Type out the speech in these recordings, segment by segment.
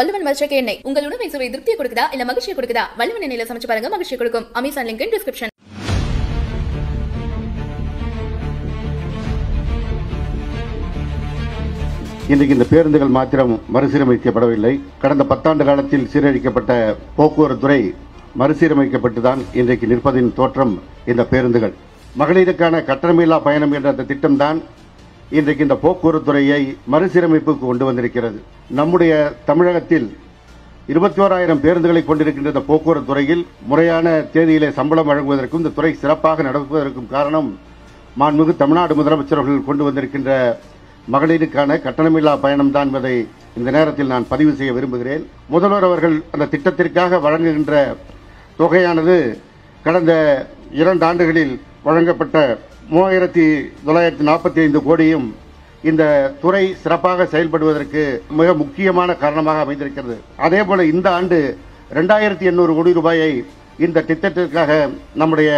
வல்லுவன் மரச்சக்க எண்ணெய். உங்கள் உணவை சுவை திருப்தியை கொடுக்குதா? இல்ல மகிழ்ச்சியை கொடுக்குதா? வல்லுவன் எண்ணெயில சமைச்சு பாருங்க மகிழ்ச்சியை கொடுக்கும். அமேசான் லிங்க் டிஸ்கிரிப்ஷன் இன்றைக்கு இந்த பேருந்துகள் மாத்திரம் மறுசீரமைக்கப்படவில்லை. கடந்த பத்தாண்டு காலத்தில் சீரழிக்கப்பட்ட போக்குவரத்துறை மறுசீரமைக்கப்பட்டுதான் இன்றைக்கு நிற்பதின் தோற்றம் இந்த பேருந்துகள். மகளிருக்கான கட்டணமில்லா பயணம் என்ற அந்த திட்டம்தான் இன்றைக்கு இந்த போக்குவரத்துறையை மறுசீரமைப்புக்கு கொண்டு வந்திருக்கிறது. நம்முடைய தமிழகத்தில் இருபத்தி ஓராயிரம் பேருந்துகளை கொண்டிருக்கின்ற இந்த போக்குவரத்து துறையில் முறையான தேதியிலே சம்பளம் வழங்குவதற்கும் இந்த துறை சிறப்பாக நடப்பதற்கும் காரணம் மாண்புமிகு தமிழ்நாடு முதலமைச்சர் அவர்கள் கொண்டு வந்திருக்கின்ற மகளிருக்கான கட்டணமில்லா பயணம் தான் என்பதை இந்த நேரத்தில் நான் பதிவு செய்ய விரும்புகிறேன். முதல்வர் அவர்கள் அந்த திட்டத்திற்காக வழங்குகின்ற தொகையானது கடந்த இரண்டு ஆண்டுகளில் வழங்கப்பட்ட மூவாயிரத்தி தொள்ளாயிரத்தி நாற்பத்தி ஐந்து கோடியும் இந்த துறை சிறப்பாக செயல்படுவதற்கு மிக முக்கியமான காரணமாக அமைந்திருக்கிறது. அதே போல இந்த ஆண்டு இரண்டாயிரத்தி எண்ணூறு கோடி ரூபாயை இந்த திட்டத்திற்காக நம்முடைய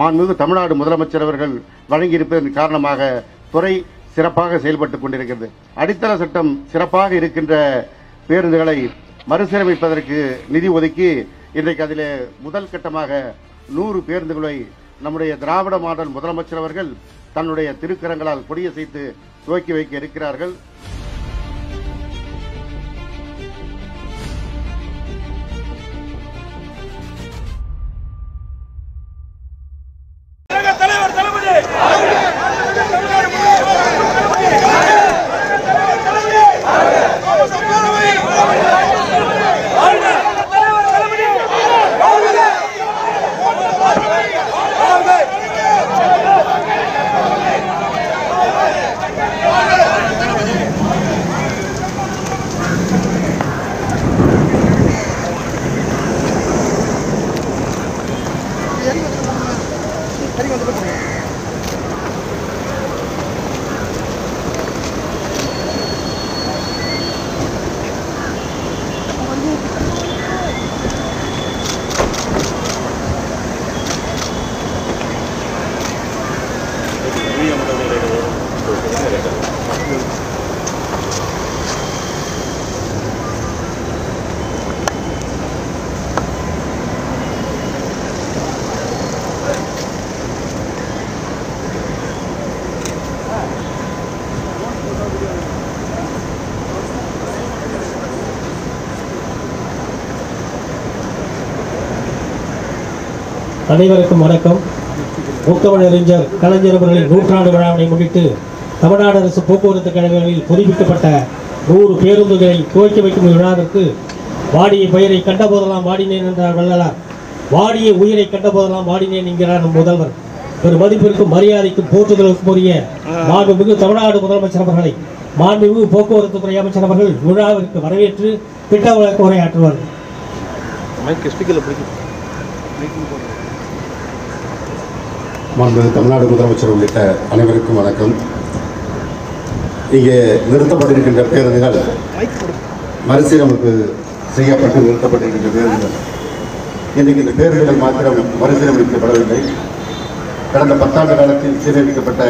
மாண்புமிகு தமிழ்நாடு முதலமைச்சர் அவர்கள் வழங்கியிருப்பதன் காரணமாக துறை சிறப்பாக செயல்பட்டுக் கொண்டிருக்கிறது. அடித்தள சட்டம் சிறப்பாக இருக்கின்ற பேருந்துகளை மறுசீரமைப்பதற்கு நிதி ஒதுக்கி இன்றைக்கு அதிலே முதல் கட்டமாக நூறு பேருந்துகளை நம்முடைய திராவிட மாடல் முதலமைச்சர் அவர்கள் தன்னுடைய திருக்கரங்களால் கொடியசைத்து துவக்கி வைக்க இருக்கிறார்கள். 다리가 들어가면 다리가 들어가면 Thank you. அனைவருக்கும் வணக்கம். முத்தமிழறிஞர் கலைஞர் அவர்களின் நூற்றாண்டு விழாவினை முன்னிட்டு தமிழ்நாடு அரசு போக்குவரத்து கழகங்களில் புதுப்பிக்கப்பட்ட நூறு பேருந்துகளை துவக்கி வைக்கும் விழாவிற்கு வாடிய பெயரை கண்டபோதெல்லாம் வாடினேன் என்றார் வள்ளலார். வாடிய உயிரை கண்டபோதெல்லாம் வாடினேன் என்கிறார் நம் முதல்வர். ஒரு மதிப்பிற்கும் மரியாதைக்கும் போற்றுதலுக்கும் உரிய மாண்புமிகு தமிழ்நாடு முதலமைச்சர் அவர்களை மாண்புமிகு போக்குவரத்து துறை அமைச்சர் அவர்கள் விழாவிற்கு வரவேற்று திட்ட வழக்கு உரையாற்றுவார்கள் மாண்புமிகு தமிழ்நாடு முதலமைச்சர் உள்ளிட்ட அனைவருக்கும் வணக்கம். இங்கே நிறுத்தப்பட்டிருக்கின்ற பேருந்துகள் மறுசீரமைப்பு செய்யப்பட்டு நிறுத்தப்பட்டிருக்கின்ற பேருந்துகள். இன்றைக்கு இந்த பேருந்துகள் மாத்திரம் மறுசீரமைக்கப்படவில்லை. கடந்த பத்தாண்டு காலத்தில் சீரமைக்கப்பட்ட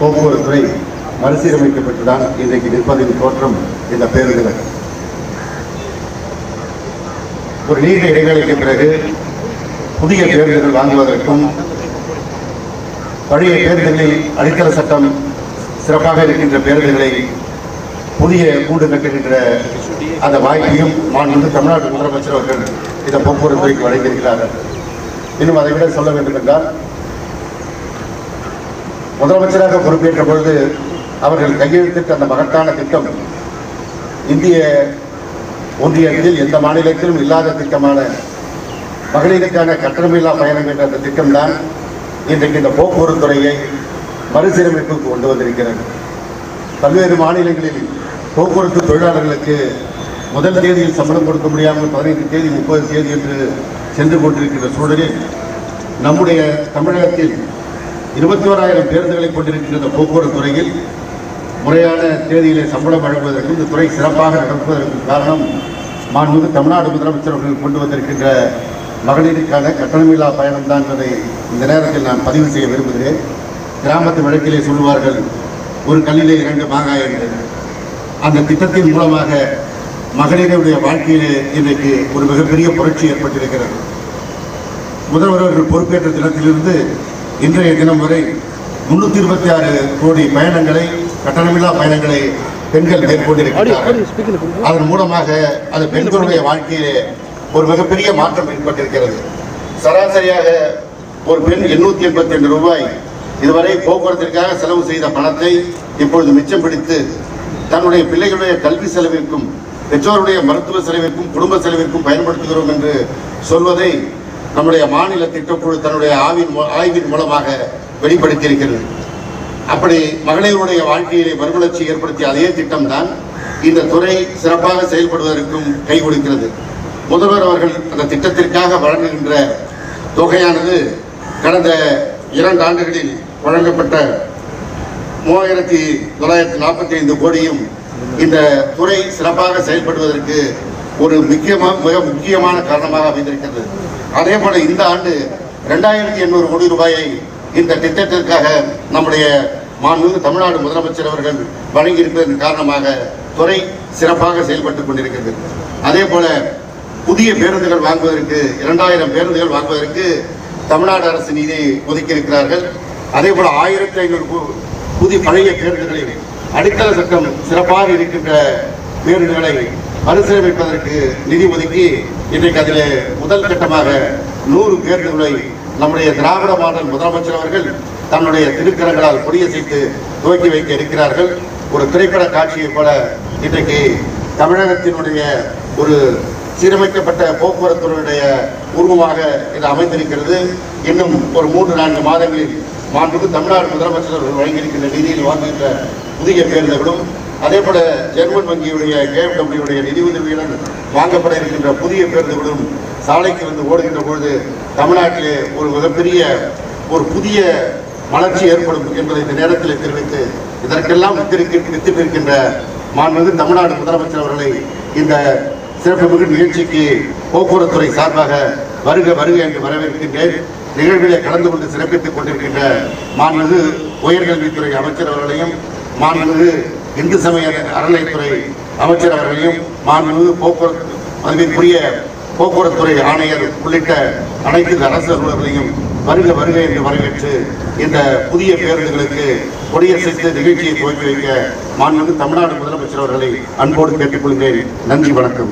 போக்குவரத்துறை மறுசீரமைக்கப்பட்டுதான் இன்றைக்கு நிற்பதின் தோற்றம் இந்த பேருந்துகள். ஒரு நீண்ட இடைவேளைக்கு பிறகு புதிய பேருந்துகள் வாங்குவதற்கும் பழைய பேருந்துகளில் அடித்தள சட்டம் சிறப்பாக இருக்கின்ற பேருந்துகளை புதிய கூண்டு கட்டுகின்ற அந்த வாய்ப்பையும் மாண்புமிகு தமிழ்நாடு முதலமைச்சர் அவர்கள் இந்த போக்குவரத்து துறைக்கு வழங்கியிருக்கிறார்கள். இன்னும் அதை விட சொல்ல வேண்டும் என்றால் முதலமைச்சராக பொறுப்பேற்ற பொழுது அவர்கள் கையெழுத்திட்ட அந்த மகத்தான திட்டம் இந்திய ஒன்றியத்தில் எந்த மாநிலத்திலும் இல்லாத திட்டமான மகளிருக்கான கட்டணமில்லா பயணம் என்ற அந்த திட்டம்தான் இன்றைக்கு இந்த போக்குவரத்து துறையை மறுசீரமைப்புக்கு கொண்டு வந்திருக்கிறது. பல்வேறு மாநிலங்களில் போக்குவரத்து தொழிலாளர்களுக்கு முதல் தேதியில் சம்பளம் கொடுக்க முடியாமல் பதினைந்து தேதி முப்பது தேதி என்று சென்று கொண்டிருக்கின்ற சூழலில் நம்முடைய தமிழகத்தில் இருபத்தி ஓராயிரம் பேருந்துகளை கொண்டிருக்கின்ற இந்த போக்குவரத்து துறையில் முறையான தேதியிலே சம்பளம் வழங்குவதற்கு இந்த துறை சிறப்பாக நடப்பதற்கு காரணம் மாண்புமிகு தமிழ்நாடு முதலமைச்சர் அவர்கள் கொண்டு வந்திருக்கின்ற மகளிருக்கான கட்டணமில்லா பயணம் தான் என்பதை இந்த நேரத்தில் நான் பதிவு செய்ய விரும்புகிறேன். கிராமத்து வழக்கிலே சொல்லுவார்கள் ஒரு கல்லிலே இரண்டு மாங்காய் என்று அந்த திட்டத்தின் மூலமாக மகளிருடைய வாழ்க்கையிலே இன்றைக்கு ஒரு மிகப்பெரிய புரட்சி ஏற்பட்டிருக்கிறது. முதல்வர் அவர்கள் பொறுப்பேற்ற தினத்திலிருந்து இன்றைய தினம் வரை முன்னூத்தி இருபத்தி ஆறு கோடி பயணங்களை கட்டணமில்லா பயணங்களை பெண்கள் மேற்கொண்டிருக்கிறார்கள். அதன் மூலமாக அது பெண்களுடைய வாழ்க்கையிலே ஒரு மிகப்பெரிய மாற்றம் ஏற்பட்டிருக்கிறது. சராசரியாக ஒரு பெண் எண்ணூத்தி எண்பத்தி ரெண்டு ரூபாய் இதுவரை போக்குவரத்திற்காக செலவு செய்த பணத்தை இப்பொழுது மிச்சம் பிடித்து தன்னுடைய பிள்ளைகளுடைய கல்வி செலவிற்கும் பெற்றோருடைய மருத்துவ செலவிற்கும் குடும்ப செலவிற்கும் பயன்படுத்துகிறோம் என்று சொல்வதை நம்முடைய மாநில திட்டக்குழு தன்னுடைய ஆய்வின் ஆய்வின் மூலமாக வெளிப்படுத்தியிருக்கிறது. அப்படி மகளிருடைய வாழ்க்கையிலே மறுமலர்ச்சி ஏற்படுத்திய அதே திட்டம்தான் இந்த துறை சிறப்பாக செயல்படுவதற்கும் கை கொடுக்கிறது. முதல்வர் அவர்கள் அந்த திட்டத்திற்காக வழங்குகின்ற தொகையானது கடந்த இரண்டு ஆண்டுகளில் வழங்கப்பட்ட மூவாயிரத்தி தொள்ளாயிரத்தி நாற்பத்தி ஐந்து கோடியும் இந்த துறை சிறப்பாக செயல்படுவதற்கு ஒரு முக்கியமா மிக முக்கியமான காரணமாக அமைந்திருக்கிறது. அதே போல இந்த ஆண்டு ரெண்டாயிரத்தி எண்ணூறு கோடி ரூபாயை இந்த திட்டத்திற்காக நம்முடைய மாண்புமிகு தமிழ்நாடு முதலமைச்சர் அவர்கள் வழங்கியிருப்பதன் காரணமாக துறை சிறப்பாக செயல்பட்டு கொண்டிருக்கிறது. அதே போல புதிய பேருந்துகள் வாங்குவதற்கு இரண்டாயிரம் பேருந்துகள் வாங்குவதற்கு தமிழ்நாடு அரசு நிதி ஒதுக்கியிருக்கிறார்கள். அதே போல ஆயிரத்தி ஐநூறு புதிய பழைய பேருந்துகளை அடித்தள சட்டம் சிறப்பாக இருக்கின்ற பேருந்துகளை மறுசீரமைப்பதற்கு நிதி ஒதுக்கி இன்றைக்கு அதில் முதல் கட்டமாக நூறு பேருந்துகளை நம்முடைய திராவிட மாடல் முதலமைச்சர் அவர்கள் தன்னுடைய திருக்கரங்களால் கொடியசைத்து துவக்கி வைக்க இருக்கிறார்கள். ஒரு திரைப்பட காட்சியை போல இன்றைக்கு தமிழகத்தினுடைய ஒரு சீரமைக்கப்பட்ட போக்குவரத்துடைய உருவமாக இது அமைந்திருக்கிறது. இன்னும் ஒரு மூன்று நான்கு மாதங்களில் மாண்புக்கு தமிழ்நாடு முதலமைச்சர் அவர்கள் வழங்கியிருக்கின்ற நிதியில் வாங்குகின்ற புதிய பேருந்துகளும் அதே போல ஜெர்மன் வங்கியுடைய கேஎம்டபிள்யூடைய நிதி உதவியுடன் வாங்கப்பட இருக்கின்ற புதிய பேருந்துகளும் சாலைக்கு வந்து ஓடுகின்ற பொழுது தமிழ்நாட்டிலே ஒரு மிகப்பெரிய ஒரு புதிய வளர்ச்சி ஏற்படும் என்பதை இந்த நேரத்தில் தெரிவித்து இதற்கெல்லாம் வித்திருக்கின்ற மாண்புமிகு தமிழ்நாடு முதலமைச்சர் அவர்களை இந்த சிறப்புமிகு நிகழ்ச்சிக்கு போக்குவரத்துறை சார்பாக வருக வருக என்று வரவேற்கின்றேன். நிகழ்விலே கலந்து கொண்டு சிறப்பித்துக் கொண்டிருக்கின்ற மாண்புமிகு உயர்கல்வித்துறை அமைச்சர் அவர்களையும் மாண்புமிகு இந்து சமய அறநிலைத்துறை அமைச்சர் அவர்களையும் மாண்புமிகு போக்குவரத்து மதிப்பிற்குரிய போக்குவரத்துறை ஆணையர் உள்ளிட்ட அனைத்து அரசு அலுவலர்களையும் வருக வருக என்று வரவேற்று இந்த புதிய பேருந்துகளுக்கு கொடியசைத்து நிகழ்ச்சியை துவக்கி வைக்க மாண்புமிகு தமிழ்நாடு முதலமைச்சர் அவர்களை அன்போடு கேட்டுக்கொள்கிறேன். நன்றி வணக்கம்.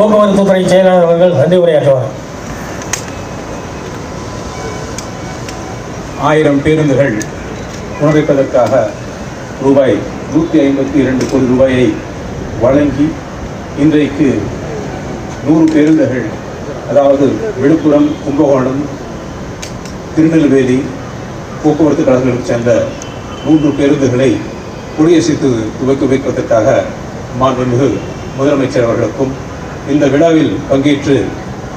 போக்குவரத்து துறை செயலாளர் அவர்கள் நன்றி உரையாற்றுவார். ஆயிரம் பேருந்துகள் புனரமைப்பதற்காக ரூபாய் நூற்றி ஐம்பத்தி இரண்டு கோடி ரூபாயை வழங்கி இன்றைக்கு நூறு பேருந்துகள் அதாவது விழுப்புரம் கும்பகோணம் திருநெல்வேலி போக்குவரத்து கழகங்களுக்கு சேர்ந்த மூன்று பேருந்துகளை கொடியசைத்து துவக்கி வைப்பதற்காக மாண்புமிகு முதலமைச்சர் அவர்களுக்கும் இந்த விழாவில் பங்கேற்று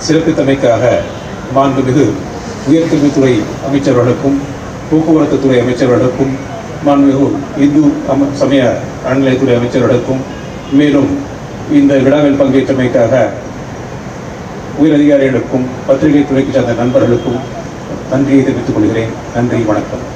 சிறப்பித்தமைக்காக மாண்புமிகு உயர்கல்வித்துறை அமைச்சர்களுக்கும் போக்குவரத்து துறை அமைச்சர்களுக்கும் மாண்புமிகு இந்து அம சமய அறநிலையத்துறை அமைச்சர்களுக்கும் மேலும் இந்த விழாவில் பங்கேற்றமைக்காக உயரதிகாரிகளுக்கும் பத்திரிகை துறைக்கு சார்ந்த நண்பர்களுக்கும் நன்றியை தெரிவித்துக் கொள்கிறேன். நன்றி வணக்கம்.